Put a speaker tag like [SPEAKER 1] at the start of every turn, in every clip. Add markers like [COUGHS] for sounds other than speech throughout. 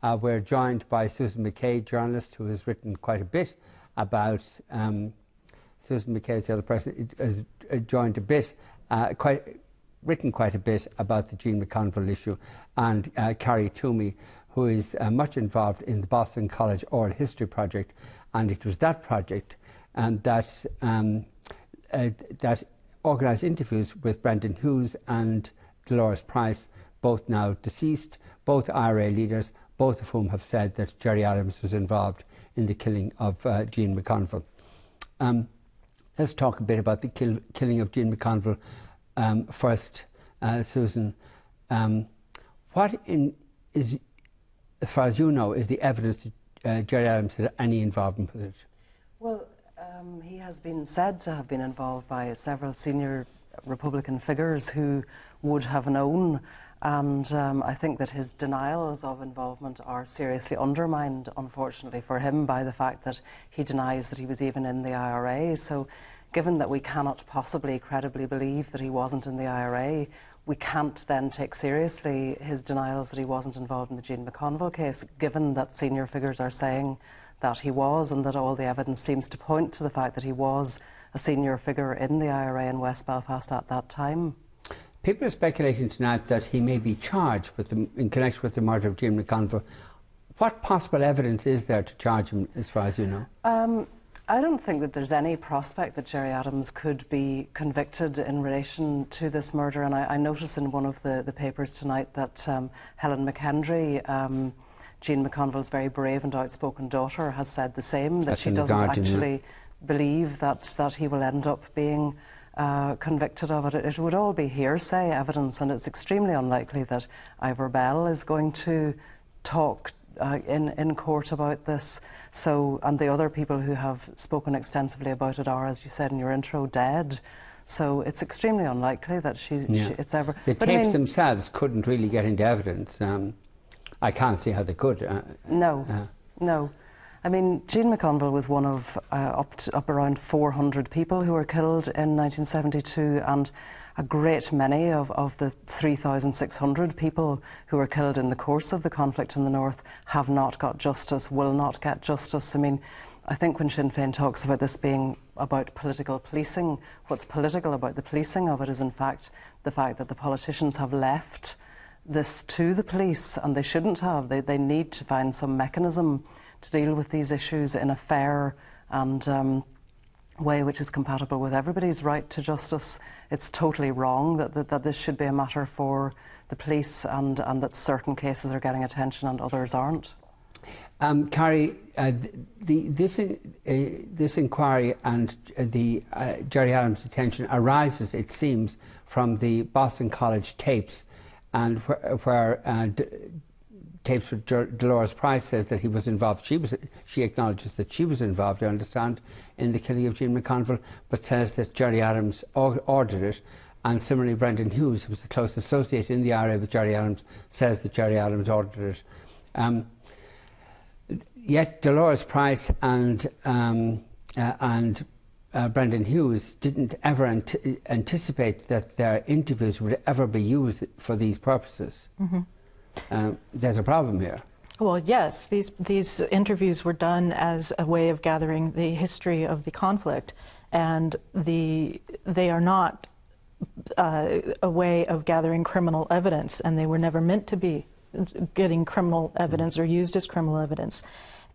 [SPEAKER 1] Uh, we're joined by Susan McKay, journalist, who has written quite a bit about. Um, Susan McKay the other person, has joined a bit, uh, quite written quite a bit about the Jean McConville issue, and uh, Carrie Twomey, who is uh, much involved in the Boston College Oral History Project, and it was that project and that um, uh, that organised interviews with Brendan Hughes and Dolours Price, both now deceased, both IRA leaders, both of whom have said that Gerry Adams was involved in the killing of uh, Jean McConville. Um, let's talk a bit about the kill, killing of Jean McConville um, first, uh, Susan. Um, what in, is, as far as you know, is the evidence that uh, Gerry Adams had any involvement with it?
[SPEAKER 2] Well, um, he has been said to have been involved by several senior Republican figures who would have known and um, I think that his denials of involvement are seriously undermined, unfortunately for him, by the fact that he denies that he was even in the IRA. So, given that we cannot possibly credibly believe that he wasn't in the IRA, we can't then take seriously his denials that he wasn't involved in the Jean McConville case, given that senior figures are saying that he was and that all the evidence seems to point to the fact that he was a senior figure in the IRA in West Belfast at that time.
[SPEAKER 1] People are speculating tonight that he may be charged with the, in connection with the murder of Jim McConville. What possible evidence is there to charge him, as far as you know? Um,
[SPEAKER 2] I don't think that there's any prospect that Gerry Adams could be convicted in relation to this murder. And I, I notice in one of the, the papers tonight that um, Helen McKendry, um, Jean McConville's very brave and outspoken daughter, has said the same, that
[SPEAKER 1] That's
[SPEAKER 2] she doesn't Guardian, actually yeah. believe that, that he will end up being uh, convicted of it. It would all be hearsay evidence, and it's extremely unlikely that Ivor Bell is going to talk uh, in, in court about this. So, and the other people who have spoken extensively about it are, as you said in your intro, dead. So it's extremely unlikely that she's, yeah. she, it's ever.
[SPEAKER 1] The tapes I mean, themselves couldn't really get into evidence. Um, I can't see how they could. Uh,
[SPEAKER 2] no, uh, no. I mean, Jean McConville was one of uh, up, to, up around 400 people who were killed in 1972, and a great many of, of the 3,600 people who were killed in the course of the conflict in the north have not got justice, will not get justice. I mean, I think when Sinn Féin talks about this being about political policing, what's political about the policing of it is, in fact, the fact that the politicians have left this to the police, and they shouldn't have. They, they need to find some mechanism to deal with these issues in a fair and um, way which is compatible with everybody's right to justice. It's totally wrong that, that, that this should be a matter for the police and, and that certain cases are getting attention and others aren't.
[SPEAKER 1] Um, Carrie, uh, the, this, uh, this inquiry and uh, the uh, Gerry Adams detention arises, it seems, from the Boston College tapes, and where, where uh, tapes with Dolours Price says that he was involved. She was she acknowledges that she was involved. I understand in the killing of Jean McConville, but says that Gerry Adams ordered it. And similarly, Brendan Hughes, who was the close associate in the IRA with Gerry Adams, says that Gerry Adams ordered it. Um, yet Dolours Price and um, uh, and uh, Brendan Hughes didn't ever ant anticipate that their interviews would ever be used for these purposes. Mm -hmm. Um, there's a problem here.
[SPEAKER 3] Well, yes, these, these interviews were done as a way of gathering the history of the conflict, and the, they are not uh, a way of gathering criminal evidence, and they were never meant to be getting criminal evidence or used as criminal evidence.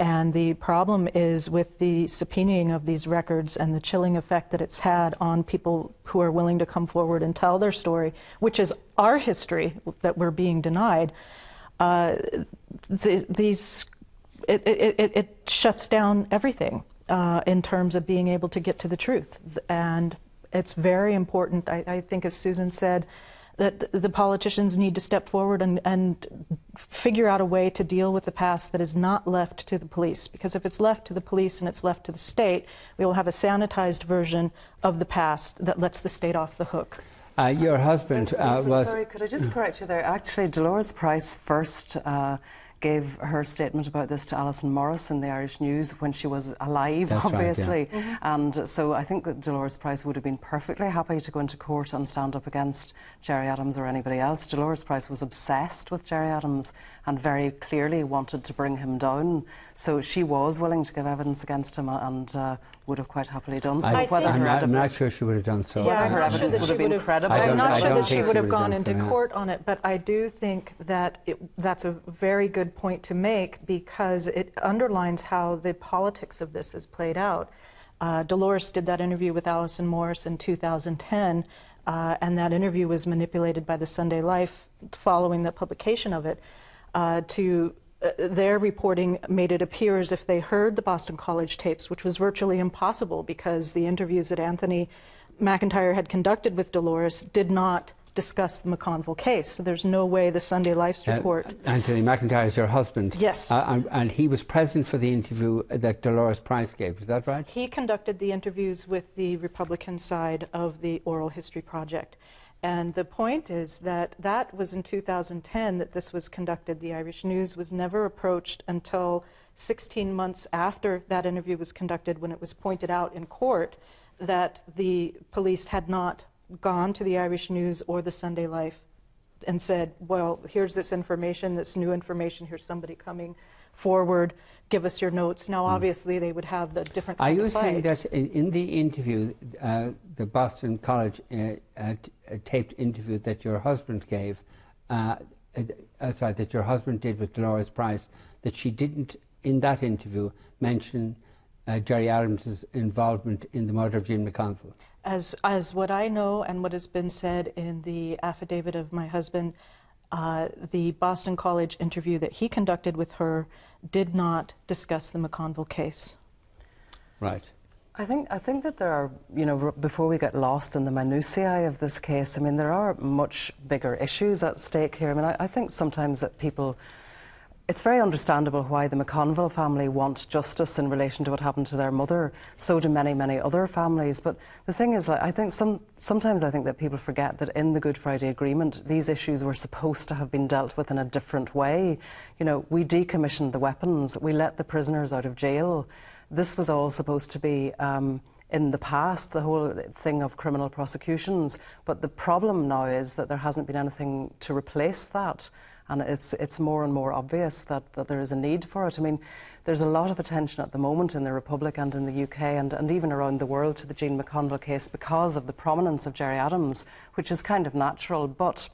[SPEAKER 3] And the problem is with the subpoenaing of these records and the chilling effect that it's had on people who are willing to come forward and tell their story, which is our history that we're being denied. Uh, th these it, it, it, it, shuts down everything uh, in terms of being able to get to the truth. And it's very important, I, I think, as Susan said, that the politicians need to step forward and, and figure out a way to deal with the past that is not left to the police. Because if it's left to the police and it's left to the state, we will have a sanitized version of the past that lets the state off the hook.
[SPEAKER 1] Uh, your husband uh, was.
[SPEAKER 2] Sorry, could I just correct you there? Actually, Dolours Price first uh, gave her statement about this to Alison Morris in the Irish News when she was alive,
[SPEAKER 1] That's right, yeah.
[SPEAKER 2] obviously. And so I think that Dolours Price would have been perfectly happy to go into court and stand up against Gerry Adams or anybody else. Dolours Price was obsessed with Gerry Adams and very clearly wanted to bring him down. So she was willing to give evidence against him and uh, would have quite happily done so.
[SPEAKER 1] I,
[SPEAKER 3] I think-
[SPEAKER 1] I'm, not, I'm not sure she would have done so.
[SPEAKER 2] Yeah,
[SPEAKER 3] I'm
[SPEAKER 2] her
[SPEAKER 3] not sure
[SPEAKER 2] evidence
[SPEAKER 3] that
[SPEAKER 2] would
[SPEAKER 3] she
[SPEAKER 2] have been
[SPEAKER 3] would
[SPEAKER 2] credible.
[SPEAKER 1] I
[SPEAKER 3] I'm
[SPEAKER 1] don't-
[SPEAKER 3] sure that she
[SPEAKER 1] think
[SPEAKER 3] would
[SPEAKER 1] she
[SPEAKER 3] have
[SPEAKER 1] would have
[SPEAKER 3] gone into
[SPEAKER 1] so, yeah.
[SPEAKER 3] court on it, but I do think that it, that's a very good point to make because it underlines how the politics of this has played out. Uh, Dolours did that interview with Alison Morris in 2010, uh, and that interview was manipulated by the Sunday Life following the publication of it uh, to uh, their reporting made it appear as if they heard the Boston College tapes, which was virtually impossible because the interviews that Anthony McIntyre had conducted with Dolours did not discuss the McConville case. So there's no way the Sunday Life's
[SPEAKER 1] Uh,
[SPEAKER 3] report.
[SPEAKER 1] Anthony McIntyre is your husband.
[SPEAKER 3] Yes.
[SPEAKER 1] Uh, and, and he was present for the interview that Dolours Price gave. Is that right?
[SPEAKER 3] He conducted the interviews with the Republican side of the Oral History Project. And the point is that that was in 2010 that this was conducted. The Irish News was never approached until 16 months after that interview was conducted when it was pointed out in court that the police had not gone to the Irish News or the Sunday Life and said, well, here's this information, this new information, here's somebody coming forward, give us your notes. Now, obviously, they would have the different.
[SPEAKER 1] Are you saying that in, in the interview, uh, the Boston College uh, uh, uh, taped interview that your husband gave, uh, uh, sorry, that your husband did with Dolours Price, that she didn't, in that interview, mention uh, Gerry Adams' involvement in the murder of Jean McConville?
[SPEAKER 3] As, as what I know and what has been said in the affidavit of my husband, uh, the Boston College interview that he conducted with her did not discuss the McConville case.
[SPEAKER 1] Right.
[SPEAKER 2] I think I think that there are, you know, before we get lost in the minutiae of this case, I mean, there are much bigger issues at stake here. I mean, I, I think sometimes that people, it's very understandable why the McConville family want justice in relation to what happened to their mother. So do many, many other families. But the thing is, I I think some sometimes I think that people forget that in the Good Friday Agreement, these issues were supposed to have been dealt with in a different way. You know, we decommissioned the weapons, we let the prisoners out of jail this was all supposed to be um, in the past, the whole thing of criminal prosecutions. But the problem now is that there hasn't been anything to replace that. And it's, it's more and more obvious that, that there is a need for it. I mean, there's a lot of attention at the moment in the Republic and in the UK and, and even around the world to the Jean McConville case because of the prominence of Gerry Adams, which is kind of natural. But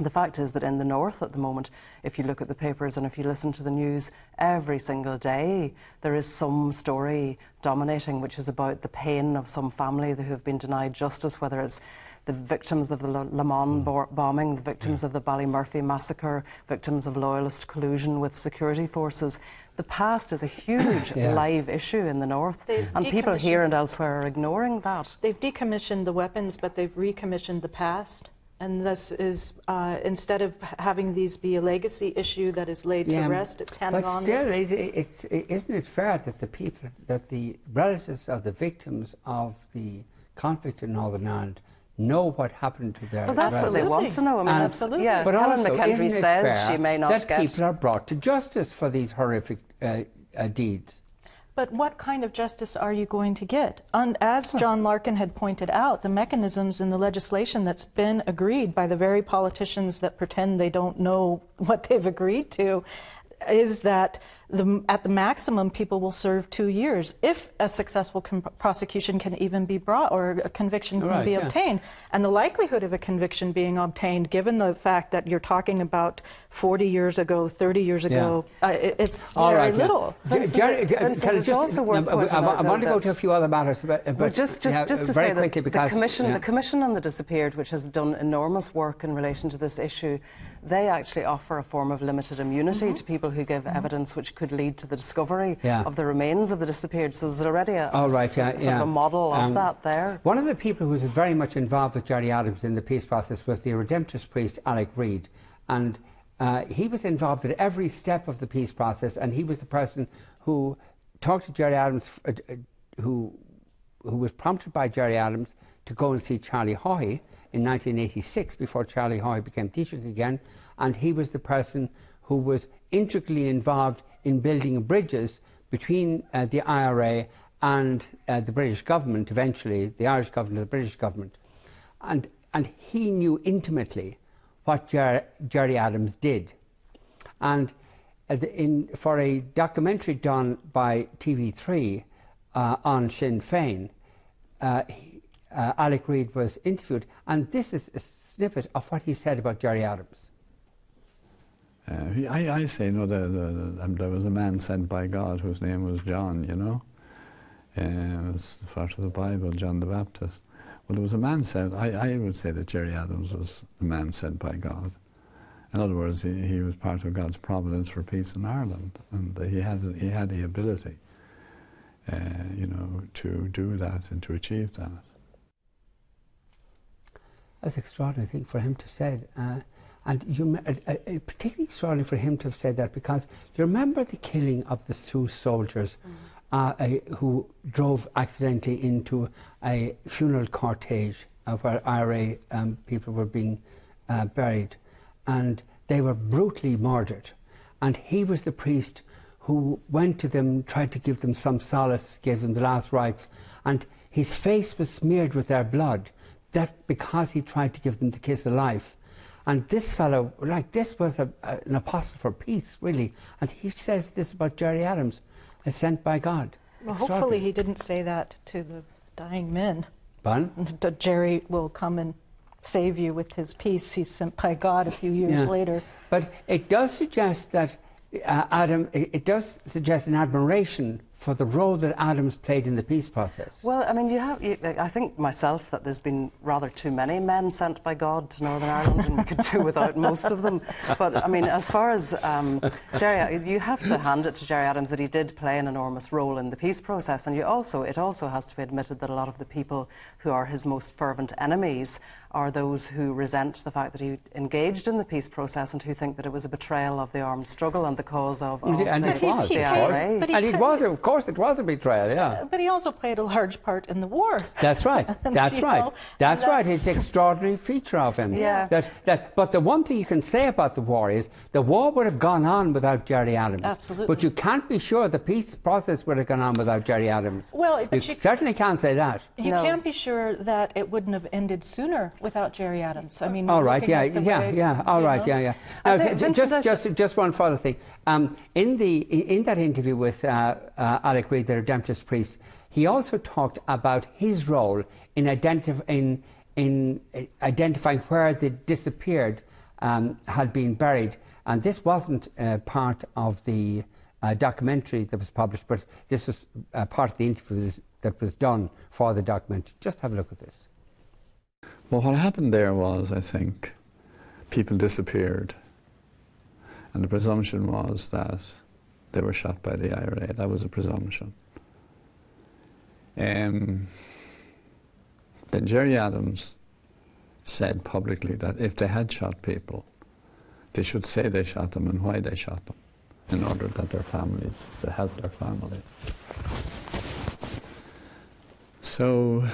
[SPEAKER 2] the fact is that in the north at the moment, if you look at the papers and if you listen to the news every single day, there is some story dominating which is about the pain of some family who have been denied justice, whether it's the victims of the Le La Mon mm. bo- bombing, the victims of the Ballymurphy massacre, victims of loyalist collusion with security forces. The past is a huge [COUGHS]
[SPEAKER 1] Yeah.
[SPEAKER 2] live issue in the north,
[SPEAKER 3] They've
[SPEAKER 2] and people here and elsewhere are ignoring that.
[SPEAKER 3] They've decommissioned the weapons, but they've recommissioned the past. And this is, uh, instead of having these be a legacy issue that is laid
[SPEAKER 1] Yeah,
[SPEAKER 3] to rest, it's handed
[SPEAKER 1] but
[SPEAKER 3] on.
[SPEAKER 1] still, it, it- it's, isn't it fair that the people, that the relatives of the victims of the conflict in Northern Ireland know what happened to their
[SPEAKER 2] Well, that's what they
[SPEAKER 3] Absolutely.
[SPEAKER 2] want to know. I mean,
[SPEAKER 1] And-
[SPEAKER 3] Absolutely.
[SPEAKER 2] yeah.
[SPEAKER 1] But
[SPEAKER 2] Helen
[SPEAKER 1] also,
[SPEAKER 2] McKendry
[SPEAKER 1] isn't it
[SPEAKER 2] says
[SPEAKER 1] fair
[SPEAKER 2] she may not
[SPEAKER 1] that
[SPEAKER 2] get.
[SPEAKER 1] people are brought to justice for these horrific uh, uh, deeds.
[SPEAKER 3] But what kind of justice are you going to get? And as John Larkin had pointed out, the mechanisms in the legislation that's been agreed by the very politicians that pretend they don't know [LAUGHS] what they've agreed to is that the, at the maximum, people will serve two years if a successful com- prosecution can even be brought or a conviction can
[SPEAKER 1] Right,
[SPEAKER 3] be
[SPEAKER 1] yeah.
[SPEAKER 3] obtained. And the likelihood of a conviction being obtained, given the fact that you're talking about 40 years ago, 30 years ago, uh, it- it's
[SPEAKER 1] All
[SPEAKER 3] very
[SPEAKER 1] right,
[SPEAKER 3] little.
[SPEAKER 2] Vincent,
[SPEAKER 1] Jerry,
[SPEAKER 2] Vincent,
[SPEAKER 1] can
[SPEAKER 2] it's
[SPEAKER 1] just-
[SPEAKER 2] also worth
[SPEAKER 1] no, I- I, I want to go to a few other matters, but, but
[SPEAKER 2] Well, just, just,
[SPEAKER 1] yeah,
[SPEAKER 2] just to say that
[SPEAKER 1] because
[SPEAKER 2] the commission,
[SPEAKER 1] yeah.
[SPEAKER 2] the commission on the disappeared, which has done enormous work in relation to this issue, they actually offer a form of limited immunity to people who give evidence which could lead to the discovery
[SPEAKER 1] Yeah.
[SPEAKER 2] of the remains of the disappeared. So there's already a, a
[SPEAKER 1] right, yeah,
[SPEAKER 2] sort
[SPEAKER 1] yeah.
[SPEAKER 2] of a model of
[SPEAKER 1] Um,
[SPEAKER 2] that there.
[SPEAKER 1] One of the people who was very much involved with Gerry Adams in the peace process was the Redemptorist priest Alec Reid, And uh, he was involved at every step of the peace process, and he was the person who talked to Gerry Adams, uh, uh, who, who was prompted by Gerry Adams to go and see Charlie Haughey in 1986 before Charlie Haughey became Taoiseach again. And he was the person who was intricately involved in building bridges between uh, the IRA and uh, the British government, eventually, the Irish government and the British government. And, and he knew intimately what Jer- Gerry Adams did. And uh, the, in, for a documentary done by TV3 uh, on Sinn Féin, uh, he, uh, Alec Reid was interviewed, and this is a snippet of what he said about Gerry Adams.
[SPEAKER 4] Uh, he, I, I say, no, the, the, the, um, there was a man sent by God whose name was John, you know. Uh, it's part of the Bible, John the Baptist. Well, there was a man sent, I, I would say that Gerry Adams was a man sent by God. In other words, he, he was part of God's providence for peace in Ireland, and he, had, he had the ability, uh, you know, to do that and to achieve that.
[SPEAKER 1] That's extraordinary thing for him to have said. Uh, and you, uh, uh, particularly extraordinary for him to have said that because you remember the killing of the Sioux soldiers mm. who drove accidentally into a funeral cortege where IRA um, people were being buried and they were brutally murdered. And he was the priest who went to them, tried to give them some solace, gave them the last rites, and his face was smeared with their blood. That because he tried to give them the kiss of life. And this fellow, like this, was a, a, an apostle for peace, really. And he says this about Gerry Adams, as sent by God.
[SPEAKER 3] Well, hopefully he didn't say that to the dying men.
[SPEAKER 1] Bun?
[SPEAKER 3] Gerry will come and save you with his peace. He's sent by God a few years
[SPEAKER 1] yeah.
[SPEAKER 3] later.
[SPEAKER 1] But it does suggest that uh, Adam, it, does suggest an admiration for the role that Adams played in the peace process?
[SPEAKER 2] Well, I mean, you have. You, I think myself that there's been rather too many men sent by God to Northern Ireland, and we could do without most of them. But I mean, as far as um, Gerry, you have to hand it to Gerry Adams that he did play an enormous role in the peace process, and you also, it also has to be admitted that a lot of the people who are his most fervent enemies are those who resent the fact that he engaged in the peace process and who think that it was a betrayal of the armed struggle and the cause of, of
[SPEAKER 1] and
[SPEAKER 2] the,
[SPEAKER 1] it was,
[SPEAKER 2] the
[SPEAKER 1] IRA. and it was, of course, it was a betrayal, yeah.
[SPEAKER 3] But he also played a large part in the war.
[SPEAKER 1] That's right. [LAUGHS] That's right. Know, that's, that's right. It's an extraordinary feature of him.
[SPEAKER 2] Yeah.
[SPEAKER 1] That, that, but the one thing you can say about the war is the war would have gone on without Gerry Adams.
[SPEAKER 3] Absolutely.
[SPEAKER 1] But you can't be sure the peace process would have gone on without Gerry Adams.
[SPEAKER 3] Well,
[SPEAKER 1] you,
[SPEAKER 3] you
[SPEAKER 1] certainly can't say that.
[SPEAKER 3] You
[SPEAKER 2] no.
[SPEAKER 3] can't be sure that it wouldn't have ended sooner without Gerry Adams. I mean,
[SPEAKER 1] all right, yeah, yeah, way, yeah. All right, know? yeah, yeah. Now, just, just, just one further thing. Um, in the in that interview with uh, uh, Alec Reid, the Redemptorist priest, he also talked about his role in, identif- in, in identifying where the disappeared um, had been buried, and this wasn't uh, part of the uh, documentary that was published, but this was uh, part of the interview that was done for the documentary. Just have a look at this.
[SPEAKER 4] Well, what happened there was, I think, people disappeared. And the presumption was that they were shot by the IRA. That was a presumption. Um, then Gerry Adams said publicly that if they had shot people, they should say they shot them and why they shot them in order that their families, to help their families. So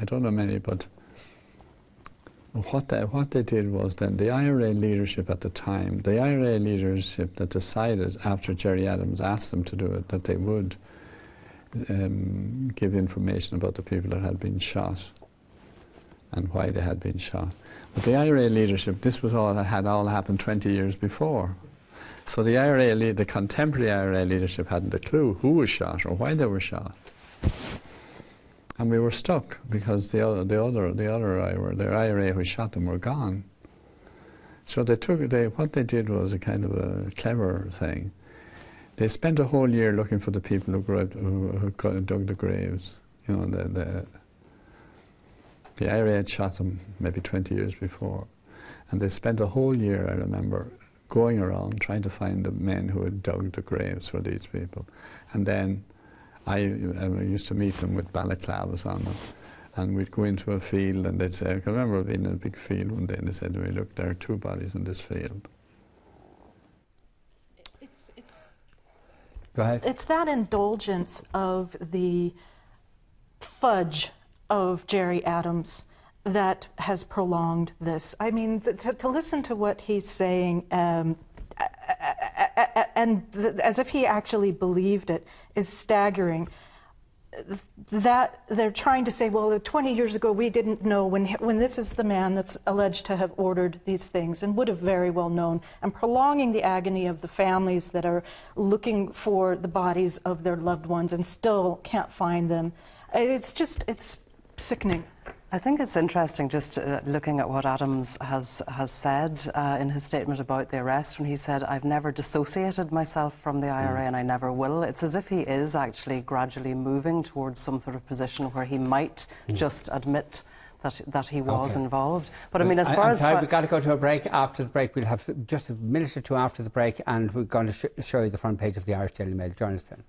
[SPEAKER 4] I don't know many, but what they, what they did was then the IRA leadership at the time, the IRA leadership that decided after Gerry Adams asked them to do it that they would um, give information about the people that had been shot and why they had been shot. But the IRA leadership, this was all had all happened 20 years before. So the IRA, the contemporary IRA leadership hadn't a clue who was shot or why they were shot and we were stuck because the other, the other, the other IRA, the IRA who shot them were gone. So they took, they, what they did was a kind of a clever thing. They spent a whole year looking for the people who, who, who dug the graves. You know, the, the, the IRA had shot them maybe 20 years before. And they spent a whole year, I remember, going around trying to find the men who had dug the graves for these people. And then I, I used to meet them with balaclavas on them. And we'd go into a field and they'd say, I can remember being in a big field one day and they said to me, look, there are two bodies in this field.
[SPEAKER 3] It's, it's,
[SPEAKER 1] Go ahead.
[SPEAKER 3] It's that indulgence of the fudge of Gerry Adams that has prolonged this. I mean, th- to, to, listen to what he's saying, um, and as if he actually believed it, is staggering that they're trying to say, well, 20 years ago we didn't know when, when this is the man that's alleged to have ordered these things and would have very well known, and prolonging the agony of the families that are looking for the bodies of their loved ones and still can't find them. It's just, it's sickening.
[SPEAKER 2] I think it's interesting just uh, looking at what Adams has has said uh, in his statement about the arrest when he said, "I've never dissociated myself from the IRA, mm. and I never will." It's as if he is actually gradually moving towards some sort of position where he might mm. just admit that that he was okay. involved. But I mean, as far
[SPEAKER 1] I'm
[SPEAKER 2] as
[SPEAKER 1] sorry, we've got to go to a break. After the break, we'll have just a minute or two after the break, and we're going to sh show you the front page of the Irish Daily Mail. Join us then.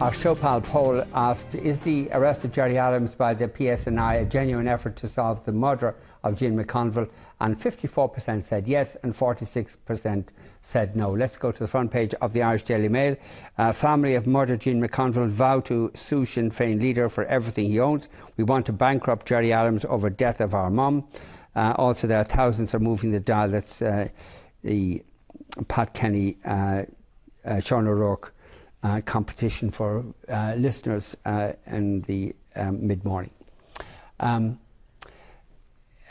[SPEAKER 1] Our show pal Paul asked, is the arrest of Gerry Adams by the PSNI a genuine effort to solve the murder of Jean McConville? And 54% said yes and 46% said no. Let's go to the front page of the Irish Daily Mail. Uh, family of murdered Jean McConville vow to sue Sinn Féin leader for everything he owns. We want to bankrupt Gerry Adams over death of our mum. Uh, also, there are thousands are moving the dial. That's uh, the Pat Kenny, uh, uh, Sean O'Rourke uh, competition for uh, listeners uh, in the um, mid morning. Um,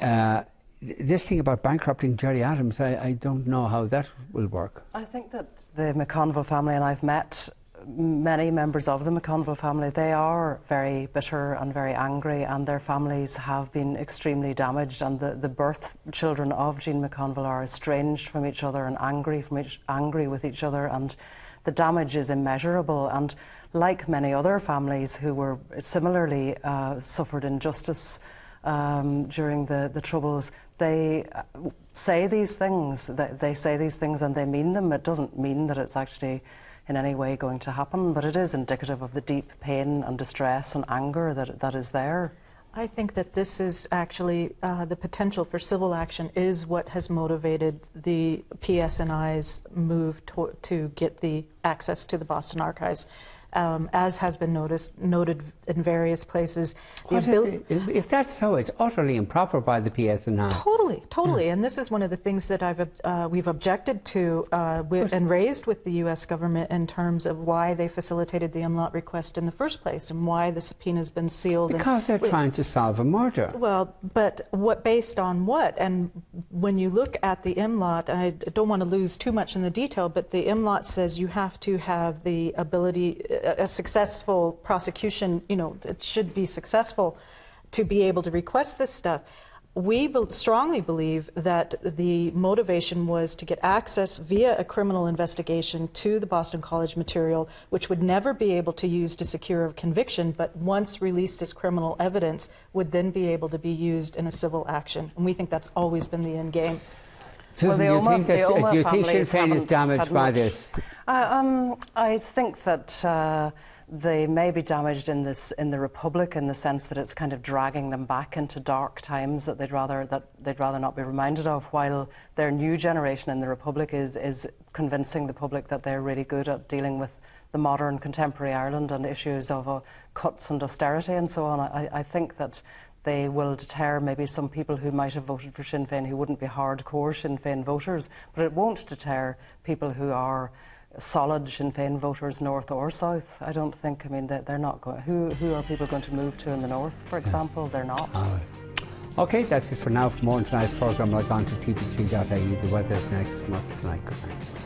[SPEAKER 1] uh, this thing about bankrupting Gerry Adams, I, I, don't know how that will work.
[SPEAKER 2] I think that the McConville family, and I've met many members of the McConville family, they are very bitter and very angry, and their families have been extremely damaged. And the, the birth children of Jean McConville are estranged from each other and angry from each, angry with each other. And the damage is immeasurable. And like many other families who were similarly uh, suffered injustice um, during the, the Troubles, they uh, say these things. They, they say these things and they mean them. It doesn't mean that it's actually in any way going to happen, but it is indicative of the deep pain and distress and anger that, that is there.
[SPEAKER 3] I think that this is actually uh, the potential for civil action is what has motivated the PSNI's move to, to get the access to the Boston Archives. Um, as has been noticed, noted in various places.
[SPEAKER 1] if that's so, it's utterly improper by the PSNI.
[SPEAKER 3] Totally, totally. Mm. And this is one of the things that I've, uh, we've objected to uh, with, and raised with the U.S. government in terms of why they facilitated the MLAT request in the first place and why the subpoena has been sealed.
[SPEAKER 1] Because they're trying to solve a murder.
[SPEAKER 3] Well, but what based on what? And when you look at the MLAT, I don't want to lose too much in the detail, but the MLAT says you have to have the ability a, successful prosecution, you know, it should be successful to be able to request this stuff. We be strongly believe that the motivation was to get access via a criminal investigation to the Boston College material, which would never be able to use to secure a conviction, but once released as criminal evidence, would then be able to be used in a civil action. And we think that's always been the end game.
[SPEAKER 1] Susan, well, do you think, that, do you think is damaged by this?
[SPEAKER 2] Uh, um, I think that uh, they may be damaged in this in the Republic in the sense that it's kind of dragging them back into dark times that they'd rather that they'd rather not be reminded of. While their new generation in the Republic is is convincing the public that they're really good at dealing with the modern contemporary Ireland and issues of uh, cuts and austerity and so on. I, I think that they will deter maybe some people who might have voted for Sinn Féin who wouldn't be hardcore Sinn Féin voters, but it won't deter people who are solid Sinn Féin voters, north or south. I don't think. I mean, they, are not going. Who who are people going to move to in the north, for example? They're not.
[SPEAKER 1] Uh, okay, that's it for now. For more on tonight's programme, log on to tv3.ie. The weather is next us tonight. Good night.